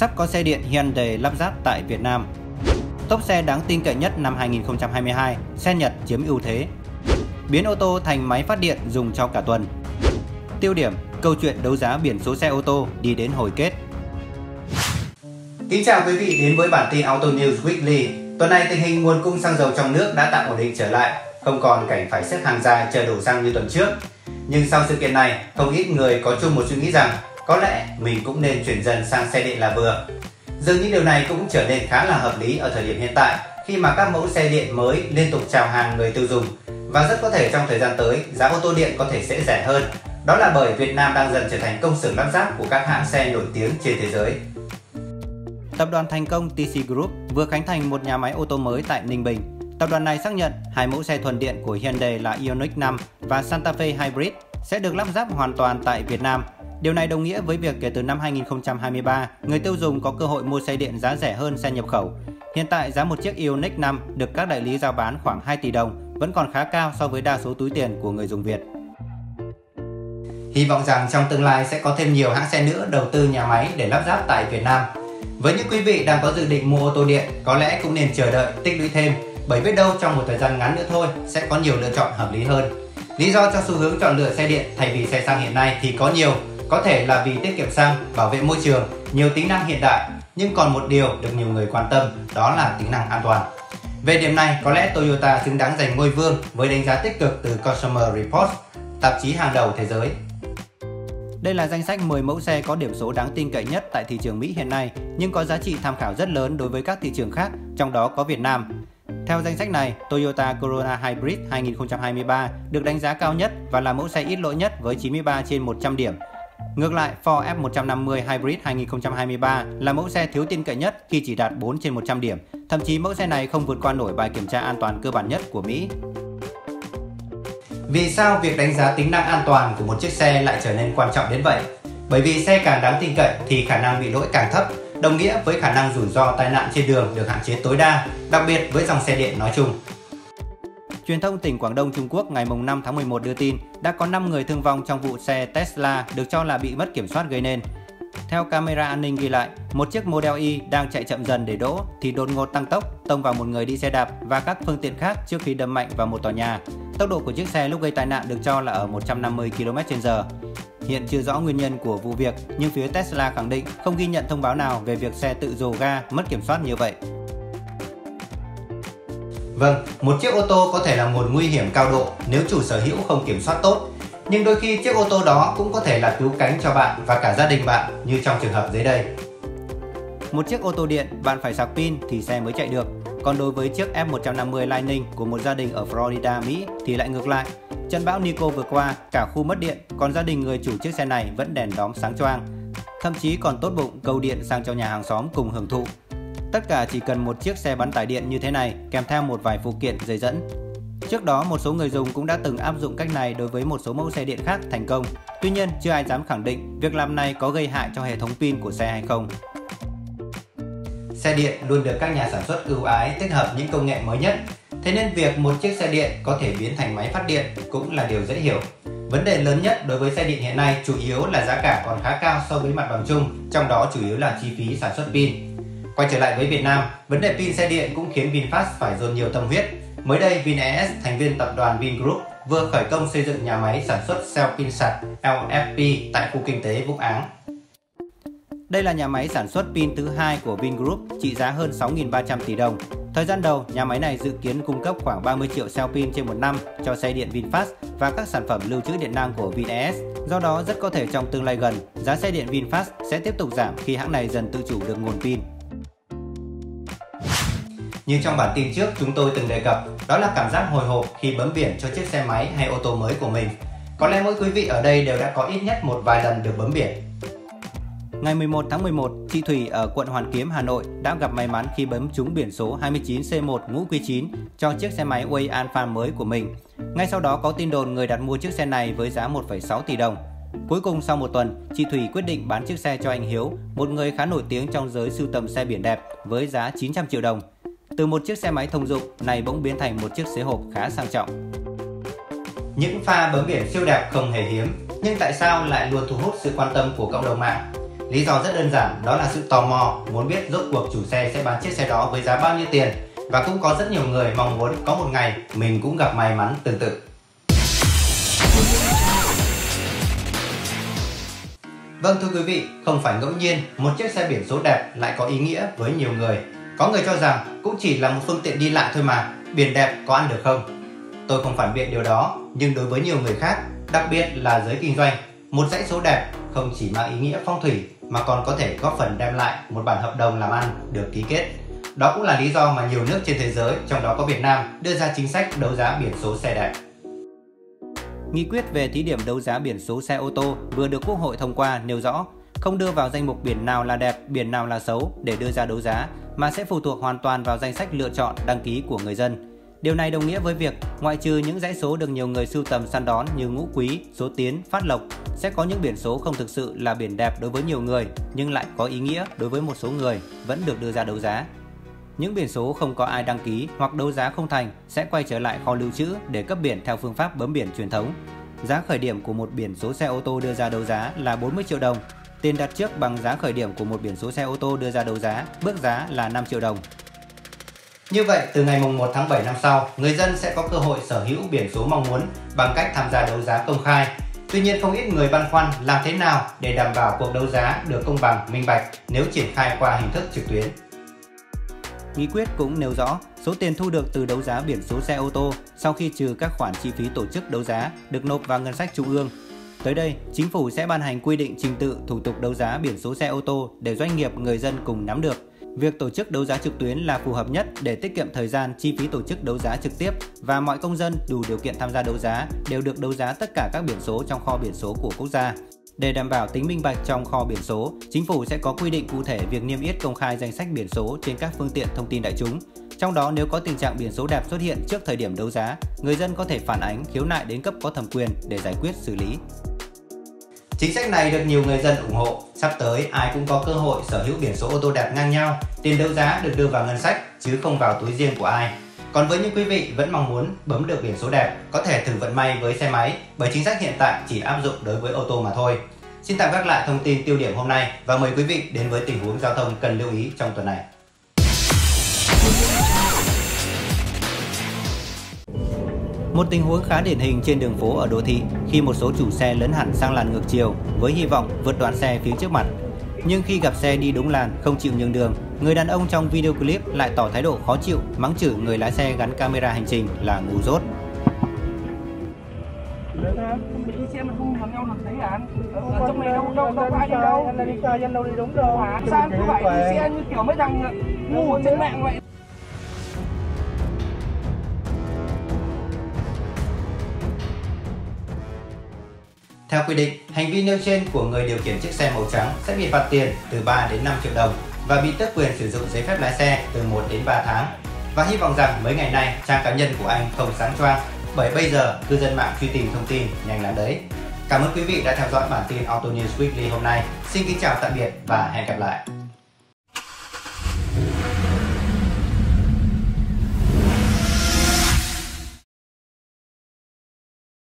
Sắp có xe điện Hyundai lắp ráp tại Việt Nam. Top xe đáng tin cậy nhất năm 2022, xe Nhật chiếm ưu thế. Biến ô tô thành máy phát điện dùng cho cả tuần. Tiêu điểm, câu chuyện đấu giá biển số xe ô tô đi đến hồi kết. Kính chào quý vị đến với bản tin Auto News Weekly. Tuần này tình hình nguồn cung xăng dầu trong nước đã tạm ổn định trở lại, không còn cảnh phải xếp hàng dài chờ đổ xăng như tuần trước. Nhưng sau sự kiện này, không ít người có chung một suy nghĩ rằng có lẽ mình cũng nên chuyển dần sang xe điện là vừa. Dường như điều này cũng trở nên khá là hợp lý ở thời điểm hiện tại, khi mà các mẫu xe điện mới liên tục chào hàng người tiêu dùng và rất có thể trong thời gian tới, giá ô tô điện có thể sẽ rẻ hơn. Đó là bởi Việt Nam đang dần trở thành công xưởng lắp ráp của các hãng xe nổi tiếng trên thế giới. Tập đoàn thành công TC Group vừa khánh thành một nhà máy ô tô mới tại Ninh Bình. Tập đoàn này xác nhận hai mẫu xe thuần điện của Hyundai là Ioniq 5 và Santa Fe Hybrid sẽ được lắp ráp hoàn toàn tại Việt Nam Điều này đồng nghĩa với việc kể từ năm 2023, người tiêu dùng có cơ hội mua xe điện giá rẻ hơn xe nhập khẩu. Hiện tại giá một chiếc Ioniq 5 được các đại lý giao bán khoảng 2 tỷ đồng, vẫn còn khá cao so với đa số túi tiền của người dùng Việt. Hy vọng rằng trong tương lai sẽ có thêm nhiều hãng xe nữa đầu tư nhà máy để lắp ráp tại Việt Nam. Với những quý vị đang có dự định mua ô tô điện, có lẽ cũng nên chờ đợi tích lũy thêm, bởi biết đâu trong một thời gian ngắn nữa thôi sẽ có nhiều lựa chọn hợp lý hơn. Lý do cho xu hướng chọn lựa xe điện thay vì xe xăng hiện nay thì có nhiều, có thể là vì tiết kiệm xăng, bảo vệ môi trường, nhiều tính năng hiện đại, nhưng còn một điều được nhiều người quan tâm, đó là tính năng an toàn. Về điểm này, có lẽ Toyota xứng đáng giành ngôi vương với đánh giá tích cực từ Consumer Reports, tạp chí hàng đầu thế giới. Đây là danh sách 10 mẫu xe có điểm số đáng tin cậy nhất tại thị trường Mỹ hiện nay, nhưng có giá trị tham khảo rất lớn đối với các thị trường khác, trong đó có Việt Nam. Theo danh sách này, Toyota Corona Hybrid 2023 được đánh giá cao nhất và là mẫu xe ít lỗi nhất với 93 trên 100 điểm, Ngược lại, Ford F150 Hybrid 2023 là mẫu xe thiếu tin cậy nhất khi chỉ đạt 4 trên 100 điểm. Thậm chí mẫu xe này không vượt qua nổi bài kiểm tra an toàn cơ bản nhất của Mỹ. Vì sao việc đánh giá tính năng an toàn của một chiếc xe lại trở nên quan trọng đến vậy? Bởi vì xe càng đáng tin cậy thì khả năng bị lỗi càng thấp, đồng nghĩa với khả năng rủi ro tai nạn trên đường được hạn chế tối đa, đặc biệt với dòng xe điện nói chung. Truyền thông tỉnh Quảng Đông Trung Quốc ngày 5 tháng 11 đưa tin đã có 5 người thương vong trong vụ xe Tesla được cho là bị mất kiểm soát gây nên. Theo camera an ninh ghi lại, một chiếc Model Y đang chạy chậm dần để đỗ thì đột ngột tăng tốc, tông vào một người đi xe đạp và các phương tiện khác trước khi đâm mạnh vào một tòa nhà. Tốc độ của chiếc xe lúc gây tai nạn được cho là ở 150 km/h. Hiện chưa rõ nguyên nhân của vụ việc, nhưng phía Tesla khẳng định không ghi nhận thông báo nào về việc xe tự dồ ga mất kiểm soát như vậy. Vâng, một chiếc ô tô có thể là một nguy hiểm cao độ nếu chủ sở hữu không kiểm soát tốt. Nhưng đôi khi chiếc ô tô đó cũng có thể là cứu cánh cho bạn và cả gia đình bạn như trong trường hợp dưới đây. Một chiếc ô tô điện bạn phải sạc pin thì xe mới chạy được. Còn đối với chiếc F150 Lightning của một gia đình ở Florida, Mỹ thì lại ngược lại. Trận bão Nico vừa qua, cả khu mất điện, còn gia đình người chủ chiếc xe này vẫn đèn đóm sáng choang. Thậm chí còn tốt bụng câu điện sang cho nhà hàng xóm cùng hưởng thụ Tất cả chỉ cần một chiếc xe bán tải điện như thế này kèm theo một vài phụ kiện dây dẫn. Trước đó, một số người dùng cũng đã từng áp dụng cách này đối với một số mẫu xe điện khác thành công. Tuy nhiên, chưa ai dám khẳng định việc làm này có gây hại cho hệ thống pin của xe hay không. Xe điện luôn được các nhà sản xuất ưu ái tích hợp những công nghệ mới nhất. Thế nên việc một chiếc xe điện có thể biến thành máy phát điện cũng là điều dễ hiểu. Vấn đề lớn nhất đối với xe điện hiện nay chủ yếu là giá cả còn khá cao so với mặt bằng chung, trong đó chủ yếu là chi phí sản xuất pin. Quay trở lại với Việt Nam, vấn đề pin xe điện cũng khiến VinFast phải dồn nhiều tâm huyết. Mới đây, VinES, thành viên tập đoàn Vingroup, vừa khởi công xây dựng nhà máy sản xuất cell pin sạc LFP tại khu kinh tế Vũng Áng. Đây là nhà máy sản xuất pin thứ hai của Vingroup, trị giá hơn 6.300 tỷ đồng. Thời gian đầu, nhà máy này dự kiến cung cấp khoảng 30 triệu cell pin trên một năm cho xe điện VinFast và các sản phẩm lưu trữ điện năng của VinES. Do đó, rất có thể trong tương lai gần, giá xe điện VinFast sẽ tiếp tục giảm khi hãng này dần tự chủ được nguồn pin. Như trong bản tin trước chúng tôi từng đề cập, đó là cảm giác hồi hộp khi bấm biển cho chiếc xe máy hay ô tô mới của mình. Có lẽ mỗi quý vị ở đây đều đã có ít nhất một vài lần được bấm biển. Ngày 11 tháng 11, chị Thủy ở quận Hoàn Kiếm, Hà Nội đã gặp may mắn khi bấm trúng biển số 29C1 ngũ quý 9 cho chiếc xe máy Way Alpha mới của mình. Ngay sau đó có tin đồn người đặt mua chiếc xe này với giá 1,6 tỷ đồng. Cuối cùng sau một tuần, chị Thủy quyết định bán chiếc xe cho anh Hiếu, một người khá nổi tiếng trong giới sưu tầm xe biển đẹp với giá 900 triệu đồng. Từ một chiếc xe máy thông dụng này bỗng biến thành một chiếc xế hộp khá sang trọng. Những pha bấm biển siêu đẹp không hề hiếm, nhưng tại sao lại luôn thu hút sự quan tâm của cộng đồng mạng? Lý do rất đơn giản, đó là sự tò mò, muốn biết rốt cuộc chủ xe sẽ bán chiếc xe đó với giá bao nhiêu tiền và cũng có rất nhiều người mong muốn có một ngày mình cũng gặp may mắn tương tự. Vâng thưa quý vị, không phải ngẫu nhiên một chiếc xe biển số đẹp lại có ý nghĩa với nhiều người. Có người cho rằng cũng chỉ là một phương tiện đi lại thôi mà, biển đẹp có ăn được không? Tôi không phản biện điều đó, nhưng đối với nhiều người khác, đặc biệt là giới kinh doanh, một dãy số đẹp không chỉ mang ý nghĩa phong thủy mà còn có thể góp phần đem lại một bản hợp đồng làm ăn được ký kết. Đó cũng là lý do mà nhiều nước trên thế giới, trong đó có Việt Nam, đưa ra chính sách đấu giá biển số xe đẹp. Nghị quyết về thí điểm đấu giá biển số xe ô tô vừa được Quốc hội thông qua nêu rõ không đưa vào danh mục biển nào là đẹp, biển nào là xấu để đưa ra đấu giá, mà sẽ phụ thuộc hoàn toàn vào danh sách lựa chọn đăng ký của người dân. Điều này đồng nghĩa với việc, ngoại trừ những dãy số được nhiều người sưu tầm săn đón như ngũ quý, số tiến, phát lộc, sẽ có những biển số không thực sự là biển đẹp đối với nhiều người, nhưng lại có ý nghĩa đối với một số người, vẫn được đưa ra đấu giá. Những biển số không có ai đăng ký hoặc đấu giá không thành sẽ quay trở lại kho lưu trữ để cấp biển theo phương pháp bấm biển truyền thống. Giá khởi điểm của một biển số xe ô tô đưa ra đấu giá là 40 triệu đồng. Tiền đặt trước bằng giá khởi điểm của một biển số xe ô tô đưa ra đấu giá, bước giá là 5 triệu đồng. Như vậy, từ ngày 1 tháng 7 năm sau, người dân sẽ có cơ hội sở hữu biển số mong muốn bằng cách tham gia đấu giá công khai. Tuy nhiên, không ít người băn khoăn làm thế nào để đảm bảo cuộc đấu giá được công bằng, minh bạch nếu triển khai qua hình thức trực tuyến. Nghị quyết cũng nêu rõ số tiền thu được từ đấu giá biển số xe ô tô sau khi trừ các khoản chi phí tổ chức đấu giá được nộp vào ngân sách trung ương. Tới đây, chính phủ sẽ ban hành quy định trình tự thủ tục đấu giá biển số xe ô tô để doanh nghiệp người dân cùng nắm được. Việc tổ chức đấu giá trực tuyến là phù hợp nhất để tiết kiệm thời gian chi phí tổ chức đấu giá trực tiếp và mọi công dân đủ điều kiện tham gia đấu giá đều được đấu giá tất cả các biển số trong kho biển số của quốc gia. Để đảm bảo tính minh bạch trong kho biển số, chính phủ sẽ có quy định cụ thể việc niêm yết công khai danh sách biển số trên các phương tiện thông tin đại chúng. Trong đó nếu có tình trạng biển số đẹp xuất hiện trước thời điểm đấu giá, người dân có thể phản ánh khiếu nại đến cấp có thẩm quyền để giải quyết xử lý. Chính sách này được nhiều người dân ủng hộ. Sắp tới ai cũng có cơ hội sở hữu biển số ô tô đẹp ngang nhau, tiền đấu giá được đưa vào ngân sách chứ không vào túi riêng của ai. Còn với những quý vị vẫn mong muốn bấm được biển số đẹp, có thể thử vận may với xe máy bởi chính sách hiện tại chỉ áp dụng đối với ô tô mà thôi. Xin tạm gác lại thông tin tiêu điểm hôm nay và mời quý vị đến với tình huống giao thông cần lưu ý trong tuần này. Một tình huống khá điển hình trên đường phố ở đô thị khi một số chủ xe lấn hẳn sang làn ngược chiều với hy vọng vượt đoạn xe phía trước mặt. Nhưng khi gặp xe đi đúng làn không chịu nhường đường, người đàn ông trong video clip lại tỏ thái độ khó chịu, mắng chửi người lái xe gắn camera hành trình là ngu dốt. đi xe mà không bằng nhau được thấy hả? Ở trong này đâu đâu đâu có ai đi đâu. Anh là đi chơi anh đâu đi đúng đâu. Sao anh cứ vậy xe như kiểu mấy thằng ngu trên mạng vậy? Theo quy định, hành vi nêu trên của người điều khiển chiếc xe màu trắng sẽ bị phạt tiền từ 3 đến 5 triệu đồng và bị tước quyền sử dụng giấy phép lái xe từ 1 đến 3 tháng. Và hy vọng rằng mấy ngày nay trang cá nhân của anh không sáng choang bởi bây giờ cư dân mạng truy tìm thông tin nhanh lắm đấy. Cảm ơn quý vị đã theo dõi bản tin Auto News Weekly hôm nay. Xin kính chào tạm biệt và hẹn gặp lại.